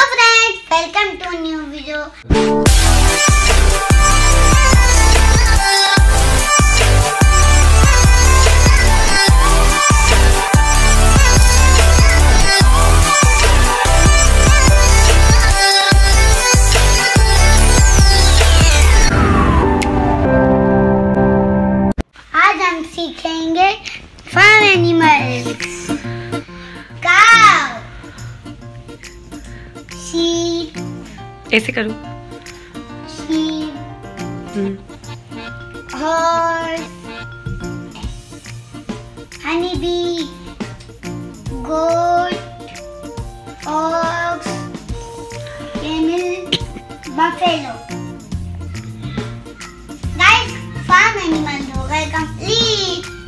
hello friends welcome to new video आज हम सीखेंगे फार्म एनिमल्स ऐसे करो guys farm animals हो गए complete